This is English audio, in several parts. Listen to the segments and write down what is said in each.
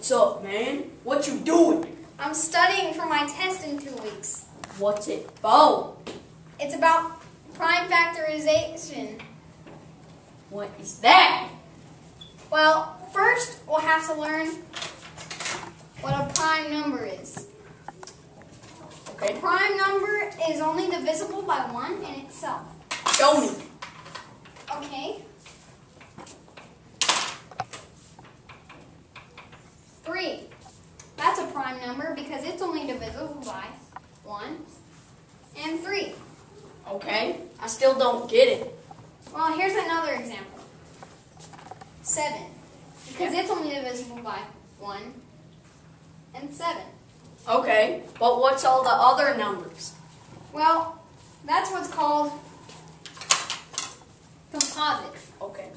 What's up, man? What you doing? I'm studying for my test in two weeks. What's it about? It's about prime factorization. What is that? Well, first we'll have to learn what a prime number is. Okay. A prime number is only divisible by 1 in itself. show me. Okay? 3. That's a prime number because it's only divisible by 1 and 3. Okay, I still don't get it. Well, here's another example. 7. Because Yeah. it's only divisible by 1 and 7. Okay, but what's all the other numbers? Well, that's what's called composite. Okay,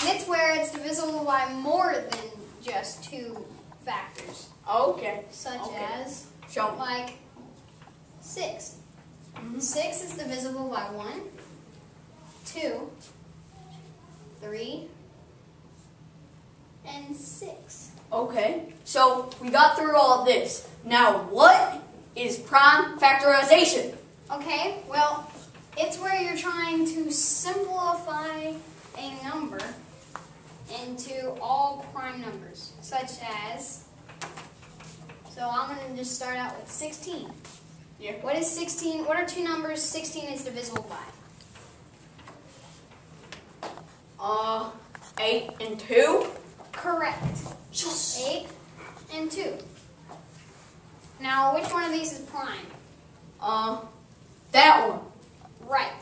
And it's where it's divisible by more than just two factors, okay, such Okay. as show me. like 6. Mhm. 6 is divisible by 1, 2, 3, and 6. Okay, so we got through all this. Now, what is prime factorization? Okay, well, it's where you're trying to simplify a number all prime numbers, such as. So I'm going to just start out with 16. Yeah. What is 16? What are two numbers 16 is divisible by? Uh, 8 and 2? Correct. Yes. 8 and 2. Now, which one of these is prime? Uh, that one. Right.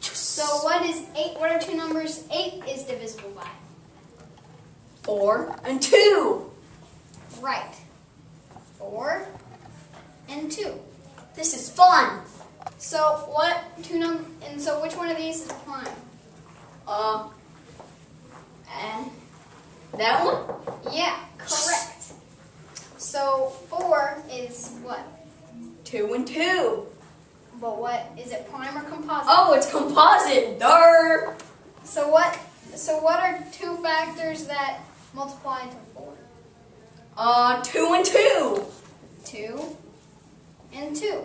So what is 8? What are two numbers 8 is divisible by? 4 and 2. Right. Four and two. This is fun. So what two num and so which one of these is prime? Uh, and that one? Yeah, correct. So four is what? 2 and 2. But what is it prime or composite? Oh, it's composite. Durr. So what so what are two factors that multiply to four? Uh, 2 and 2. Two and two.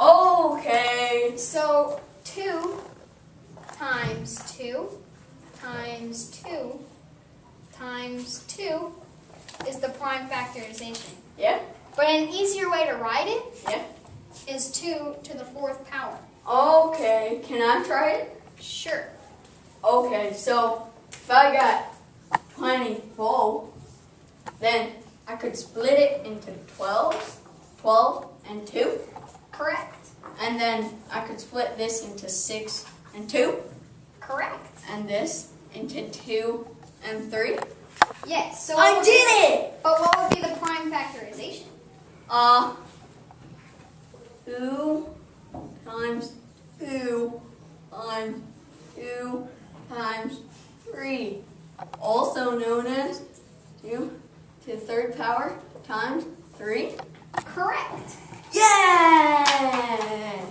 Okay. So two times two times two times two is the prime factorization. Yeah, But an easier way to write it yeah. is 2 to the fourth power. Okay, can I try it? Sure. Okay, so if I got 24, then I could split it into 12, 12 and 2, Correct. and then I could split this into 6 and 2, Correct. and this into 2 and 3. Yes. So I did be- it! But what would be the prime factorization? Uh, 2 times 2 times 2 times 3, also known as 2 to the third power times 3. Correct. Yeah!